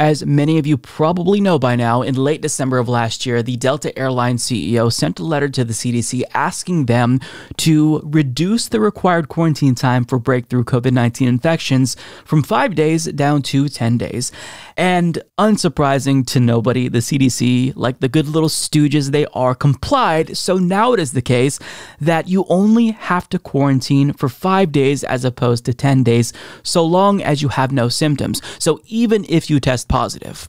As many of you probably know by now, in late December of last year, the Delta Airlines CEO sent a letter to the CDC asking them to reduce the required quarantine time for breakthrough COVID 19 infections from five days down to 10 days. And unsurprising to nobody, the CDC, like the good little stooges they are, complied. So now it is the case that you only have to quarantine for five days as opposed to 10 days, so long as you have no symptoms. So even if you test positive,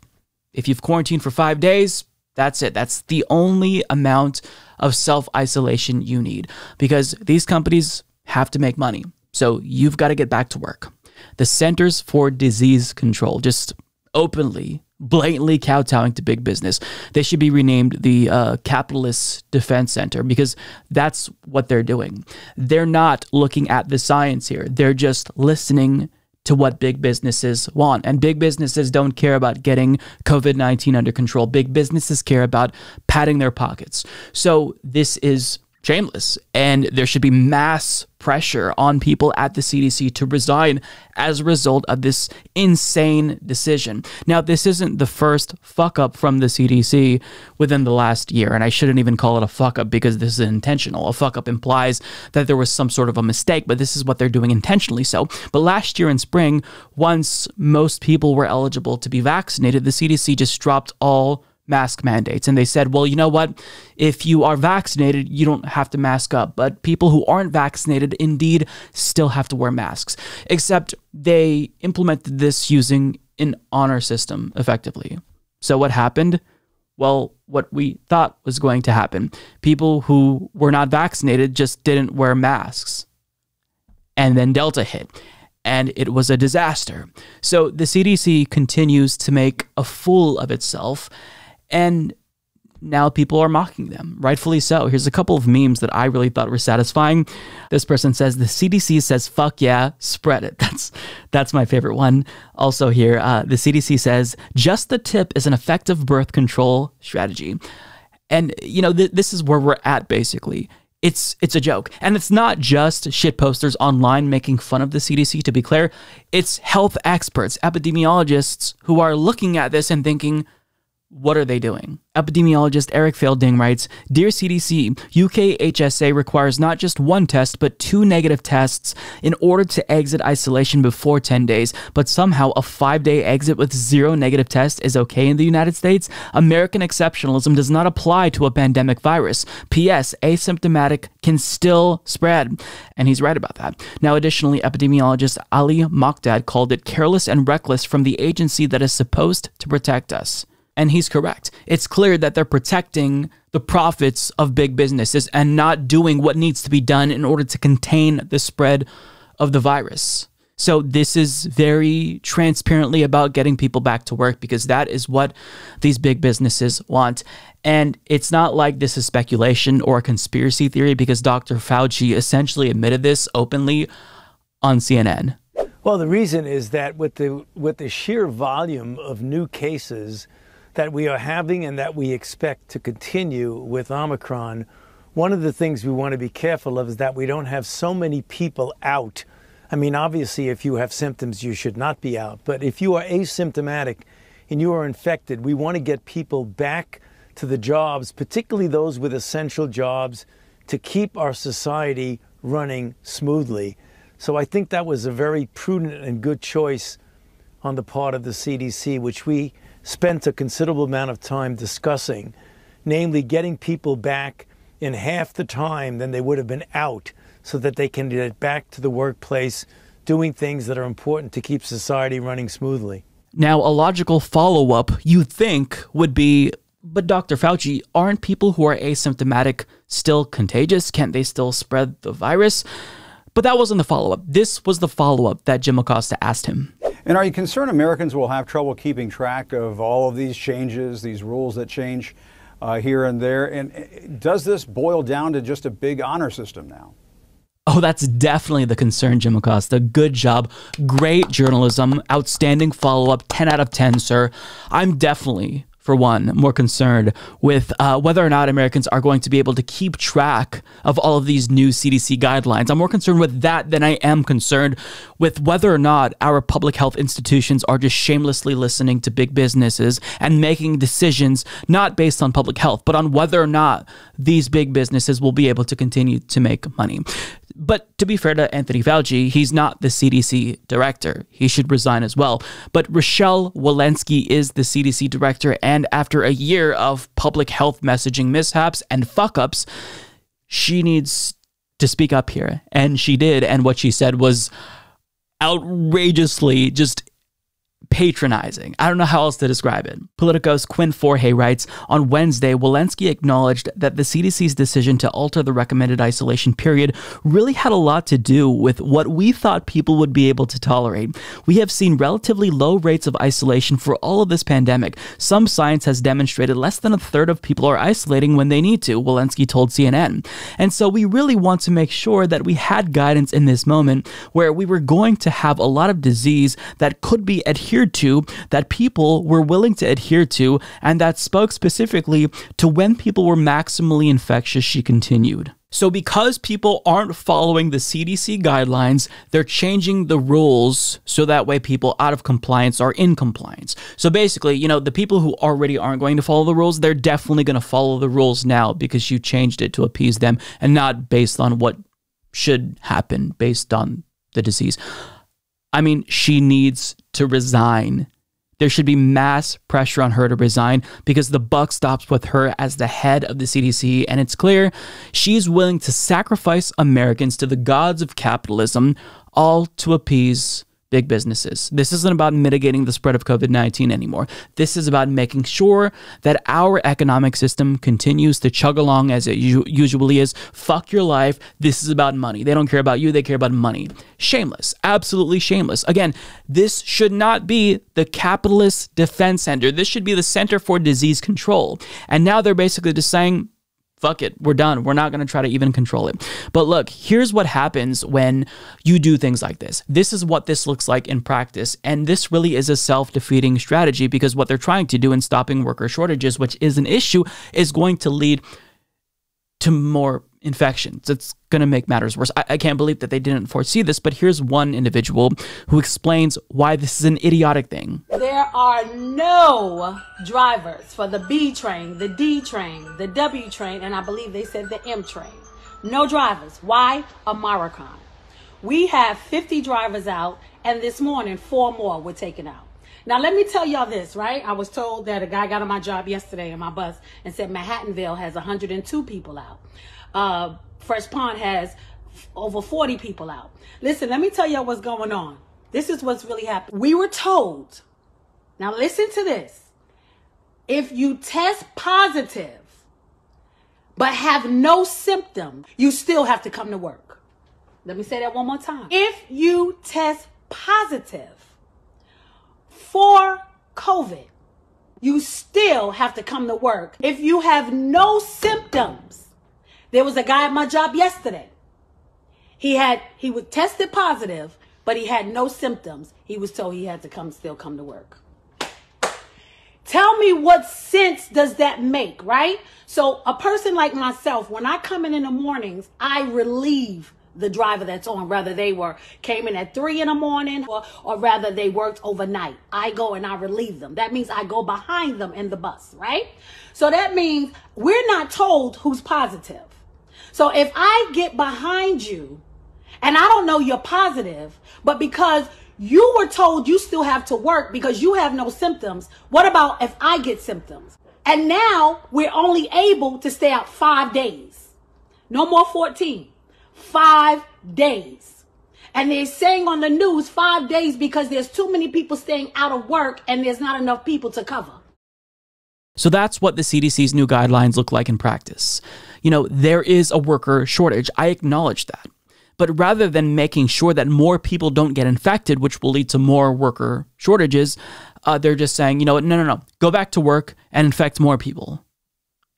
if you've quarantined for five days, that's it. That's the only amount of self isolation you need because these companies have to make money. So you've got to get back to work. The Centers for Disease Control just openly, blatantly kowtowing to big business. They should be renamed the uh, Capitalist Defense Center because that's what they're doing. They're not looking at the science here, they're just listening to what big businesses want. And big businesses don't care about getting COVID 19 under control. Big businesses care about padding their pockets. So this is shameless. And there should be mass pressure on people at the CDC to resign as a result of this insane decision. Now, this isn't the first fuck up from the CDC within the last year, and I shouldn't even call it a fuck up because this is intentional. A fuck up implies that there was some sort of a mistake, but this is what they're doing intentionally so. But last year in spring, once most people were eligible to be vaccinated, the CDC just dropped all mask mandates. And they said, well, you know what? If you are vaccinated, you don't have to mask up. But people who aren't vaccinated indeed still have to wear masks. Except they implemented this using an honor system effectively. So what happened? Well, what we thought was going to happen. People who were not vaccinated just didn't wear masks. And then Delta hit and it was a disaster. So the CDC continues to make a fool of itself and now people are mocking them, rightfully so. Here's a couple of memes that I really thought were satisfying. This person says the CDC says "fuck yeah, spread it." That's that's my favorite one. Also here, uh, the CDC says just the tip is an effective birth control strategy, and you know th- this is where we're at basically. It's it's a joke, and it's not just shit posters online making fun of the CDC. To be clear, it's health experts, epidemiologists who are looking at this and thinking what are they doing? Epidemiologist Eric Feigl-Ding writes Dear CDC, UK HSA requires not just one test, but two negative tests in order to exit isolation before 10 days. But somehow a five day exit with zero negative tests is okay in the United States? American exceptionalism does not apply to a pandemic virus. P.S. Asymptomatic can still spread. And he's right about that. Now, additionally, epidemiologist Ali Mokdad called it careless and reckless from the agency that is supposed to protect us. And he's correct. It's clear that they're protecting the profits of big businesses and not doing what needs to be done in order to contain the spread of the virus. So, this is very transparently about getting people back to work because that is what these big businesses want. And it's not like this is speculation or a conspiracy theory because Dr. Fauci essentially admitted this openly on CNN. Well, the reason is that with the with the sheer volume of new cases that we are having and that we expect to continue with Omicron, one of the things we want to be careful of is that we don't have so many people out. I mean, obviously, if you have symptoms, you should not be out. But if you are asymptomatic and you are infected, we want to get people back to the jobs, particularly those with essential jobs, to keep our society running smoothly. So I think that was a very prudent and good choice on the part of the CDC, which we spent a considerable amount of time discussing, namely getting people back in half the time than they would have been out so that they can get back to the workplace doing things that are important to keep society running smoothly. Now, a logical follow up you'd think would be but Dr. Fauci, aren't people who are asymptomatic still contagious? Can't they still spread the virus? But that wasn't the follow up. This was the follow up that Jim Acosta asked him. And are you concerned Americans will have trouble keeping track of all of these changes, these rules that change uh, here and there? And uh, does this boil down to just a big honor system now? Oh, that's definitely the concern, Jim Acosta. Good job. Great journalism. Outstanding follow up. 10 out of 10, sir. I'm definitely for one, more concerned with uh, whether or not Americans are going to be able to keep track of all of these new CDC guidelines. I'm more concerned with that than I am concerned with whether or not our public health institutions are just shamelessly listening to big businesses and making decisions not based on public health, but on whether or not these big businesses will be able to continue to make money. But to be fair to Anthony Fauci, he's not the CDC director. He should resign as well. But Rochelle Walensky is the CDC director, and after a year of public health messaging mishaps and fuck ups, she needs to speak up here. And she did. And what she said was outrageously just patronizing. I don't know how else to describe it. Politico's Quint Forgey writes On Wednesday, Walensky acknowledged that the CDC's decision to alter the recommended isolation period really had a lot to do with what we thought people would be able to tolerate. We have seen relatively low rates of isolation for all of this pandemic. Some science has demonstrated less than a third of people are isolating when they need to, Walensky told CNN. And so we really want to make sure that we had guidance in this moment where we were going to have a lot of disease that could be adhered adhered to, that people were willing to adhere to, and that spoke specifically to when people were maximally infectious, she continued. So, because people aren't following the CDC guidelines, they're changing the rules so that way people out of compliance are in compliance. So, basically, you know, the people who already aren't going to follow the rules, they're definitely going to follow the rules now because you changed it to appease them and not based on what should happen based on the disease. I mean, she needs to resign. There should be mass pressure on her to resign because the buck stops with her as the head of the CDC, and it's clear she's willing to sacrifice Americans to the gods of capitalism, all to appease big businesses. This isn't about mitigating the spread of COVID 19 anymore. This is about making sure that our economic system continues to chug along as it usually is. Fuck your life. This is about money. They don't care about you, they care about money. Shameless. Absolutely shameless. Again, this should not be the capitalist defense center. This should be the Center for Disease Control. And now they're basically just saying, fuck it, we're done. We're not going to try to even control it. But look, here's what happens when you do things like this. This is what this looks like in practice. And this really is a self defeating strategy because what they're trying to do in stopping worker shortages, which is an issue, is going to lead to more infections. It's going to make matters worse. I, I, can't believe that they didn't foresee this, but here's one individual who explains why this is an idiotic thing. There are no drivers for the B train, the D train, the W train, and I believe they said the M train. No drivers. Why? Omicron. We have 50 drivers out, and this morning, four more were taken out. Now, let me tell y'all this, right? I was told that a guy got on my job yesterday in my bus and said Manhattanville has 102 people out uh, Fresh Pond has over 40 people out. Listen, let me tell y'all what's going on. This is what's really happening. We were told, now listen to this. If you test positive but have no symptom, you still have to come to work. Let me say that one more time. If you test positive for COVID, you still have to come to work. If you have no symptoms, there was a guy at my job yesterday. He had he was tested positive, but he had no symptoms. He was told he had to come still come to work. Tell me what sense does that make, right? So a person like myself, when I come in in the mornings, I relieve the driver that's on, whether they were came in at three in the morning or, or rather they worked overnight. I go and I relieve them. That means I go behind them in the bus, right? So that means we're not told who's positive. So if I get behind you and I don't know you're positive, but because you were told you still have to work because you have no symptoms, what about if I get symptoms? And now we're only able to stay out five days. No more 14. Five days. And they're saying on the news five days because there's too many people staying out of work and there's not enough people to cover. So that's what the CDC's new guidelines look like in practice. You know, there is a worker shortage. I acknowledge that. But rather than making sure that more people don't get infected, which will lead to more worker shortages, uh, they're just saying, you know, no, no, no, go back to work and infect more people.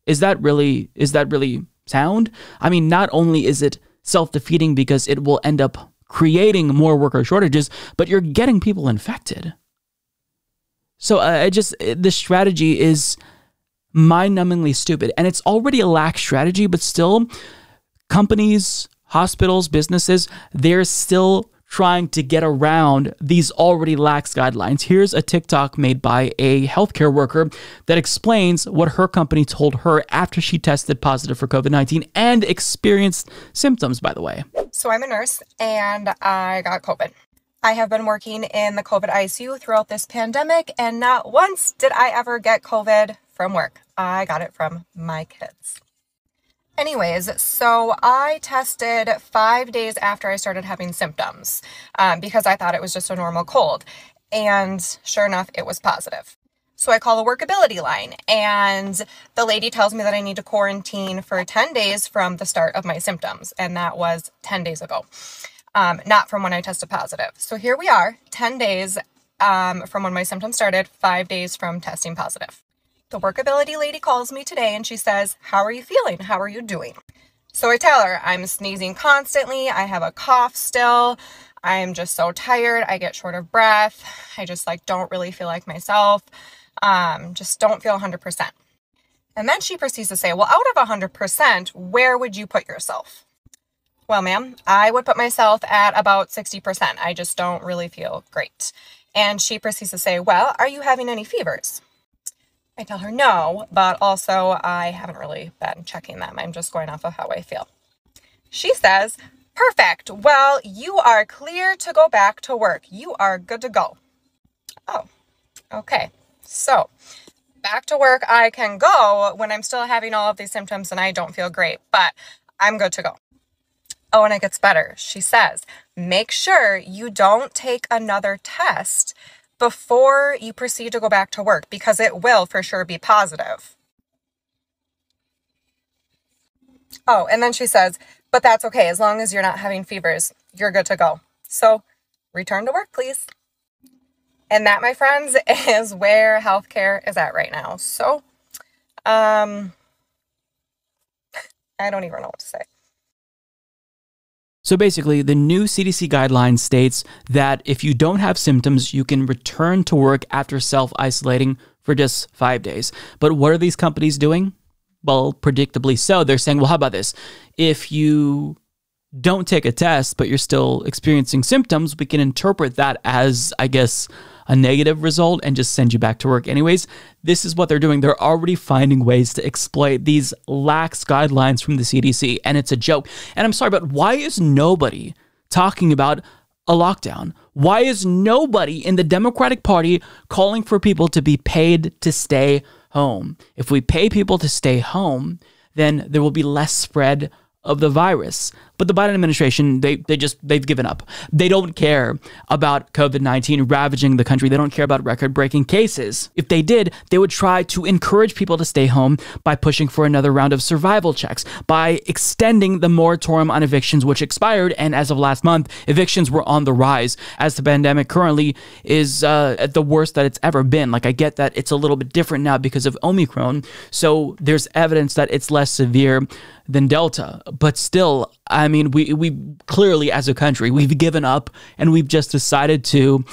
Is that really is that really sound? I mean, not only is it self-defeating because it will end up creating more worker shortages, but you're getting people infected. So uh, I just, the strategy is mind numbingly stupid. And it's already a lax strategy, but still, companies, hospitals, businesses, they're still trying to get around these already lax guidelines. Here's a TikTok made by a healthcare worker that explains what her company told her after she tested positive for COVID 19 and experienced symptoms, by the way. So I'm a nurse and I got COVID. I have been working in the COVID ICU throughout this pandemic, and not once did I ever get COVID from work. I got it from my kids. Anyways, so I tested five days after I started having symptoms um, because I thought it was just a normal cold. And sure enough, it was positive. So I call the workability line, and the lady tells me that I need to quarantine for 10 days from the start of my symptoms. And that was 10 days ago, um, not from when I tested positive. So here we are, 10 days um, from when my symptoms started, five days from testing positive. The workability lady calls me today and she says, How are you feeling? How are you doing? So I tell her, I'm sneezing constantly. I have a cough still. I'm just so tired. I get short of breath. I just like don't really feel like myself. Um, just don't feel 100%. And then she proceeds to say, Well, out of 100%, where would you put yourself? Well, ma'am, I would put myself at about 60%. I just don't really feel great. And she proceeds to say, Well, are you having any fevers? I tell her no, but also I haven't really been checking them. I'm just going off of how I feel. She says, Perfect. Well, you are clear to go back to work. You are good to go. Oh, okay. So, back to work I can go when I'm still having all of these symptoms and I don't feel great, but I'm good to go. Oh, and it gets better. She says, make sure you don't take another test before you proceed to go back to work because it will for sure be positive. Oh, and then she says, but that's okay. As long as you're not having fevers, you're good to go. So return to work, please. And that, my friends, is where healthcare is at right now. So, um, I don't even know what to say. So basically, the new CDC guideline states that if you don't have symptoms, you can return to work after self isolating for just five days. But what are these companies doing? Well, predictably so. They're saying, well, how about this? If you don't take a test, but you're still experiencing symptoms, we can interpret that as, I guess, a negative result and just send you back to work anyways. This is what they're doing. They're already finding ways to exploit these lax guidelines from the CDC, and it's a joke. And I'm sorry, but why is nobody talking about a lockdown? Why is nobody in the Democratic Party calling for people to be paid to stay home? If we pay people to stay home, then there will be less spread of the virus. But the Biden administration, they, they just, they've given up. They don't care about COVID 19 ravaging the country. They don't care about record breaking cases. If they did, they would try to encourage people to stay home by pushing for another round of survival checks, by extending the moratorium on evictions, which expired. And as of last month, evictions were on the rise as the pandemic currently is uh, at the worst that it's ever been. Like, I get that it's a little bit different now because of Omicron. So there's evidence that it's less severe than Delta. But still, I mean, we we clearly as a country we've given up and we've just decided to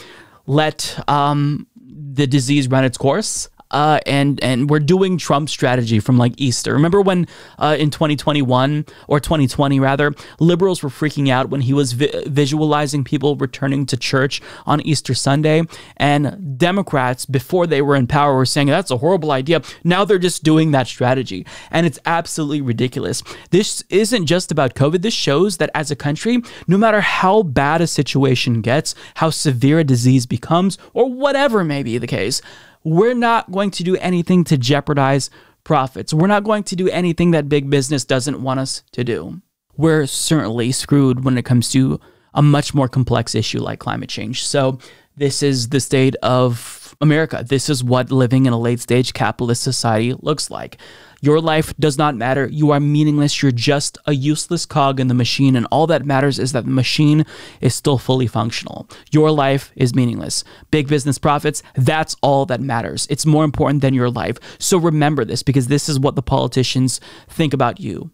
let um, the disease run its course uh, and and we're doing Trump's strategy from like Easter. Remember when uh, in 2021 or 2020 rather, liberals were freaking out when he was vi- visualizing people returning to church on Easter Sunday, and Democrats before they were in power were saying that's a horrible idea. Now they're just doing that strategy, and it's absolutely ridiculous. This isn't just about COVID. This shows that as a country, no matter how bad a situation gets, how severe a disease becomes, or whatever may be the case we're not going to do anything to jeopardize profits. We're not going to do anything that big business doesn't want us to do. We're certainly screwed when it comes to a much more complex issue like climate change. So, this is the state of America. This is what living in a late stage capitalist society looks like. Your life does not matter. You are meaningless. You're just a useless cog in the machine. And all that matters is that the machine is still fully functional. Your life is meaningless. Big business profits, that's all that matters. It's more important than your life. So remember this because this is what the politicians think about you.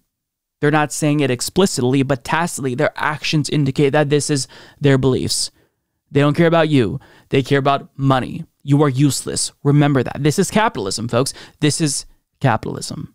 They're not saying it explicitly, but tacitly, their actions indicate that this is their beliefs. They don't care about you, they care about money. You are useless. Remember that. This is capitalism, folks. This is capitalism.